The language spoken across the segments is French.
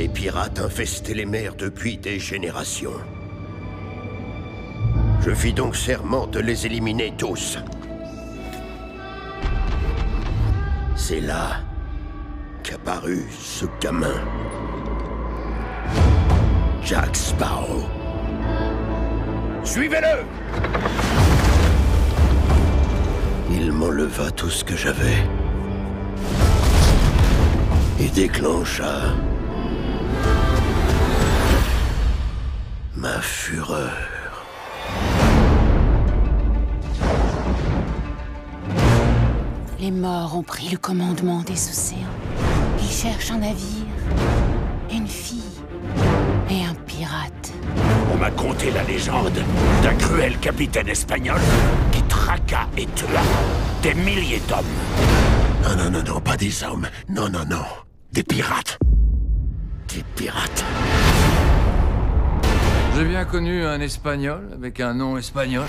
Les pirates infestaient les mers depuis des générations. Je fis donc serment de les éliminer tous. C'est là qu'apparut ce gamin. Jack Sparrow. Suivez-le Il m'enleva tout ce que j'avais. Et déclencha ma fureur. Les morts ont pris le commandement des océans. Ils cherchent un navire, une fille et un pirate. On m'a conté la légende d'un cruel capitaine espagnol qui traqua et tua des milliers d'hommes. Non, non, non, non, pas des hommes. Non, non, non. Des pirates. Des pirates. J'ai bien connu un espagnol avec un nom espagnol.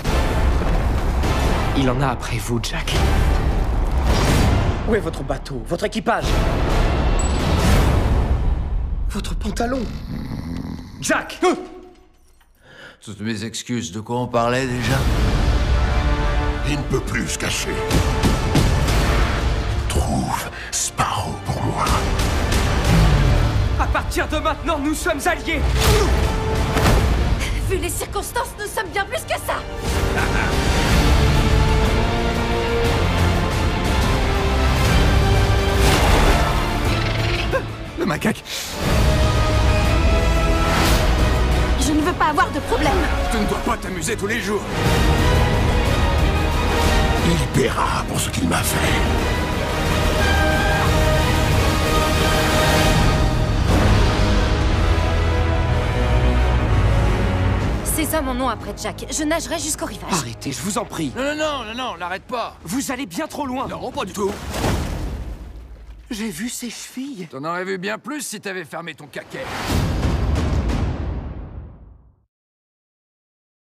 Il en a après vous, Jack. Où est votre bateau Votre équipage? Votre pantalon? Jack Toutes mes excuses, de quoi on parlait déjà? Il ne peut plus se cacher. Trouve Sparrow pour moi. À partir de maintenant, nous sommes alliés Vu les circonstances, nous sommes bien plus que ça. Le macaque. Je ne veux pas avoir de problème. Tu ne dois pas t'amuser tous les jours. Il paiera pour ce qu'il m'a fait. En ont après Jack. Je nagerai jusqu'au rivage. Arrêtez, je vous en prie. Non, non, non, non, non, l'arrête pas Vous allez bien trop loin. Non, pas du tout J'ai vu ses chevilles. T'en aurais vu bien plus si t'avais fermé ton caquet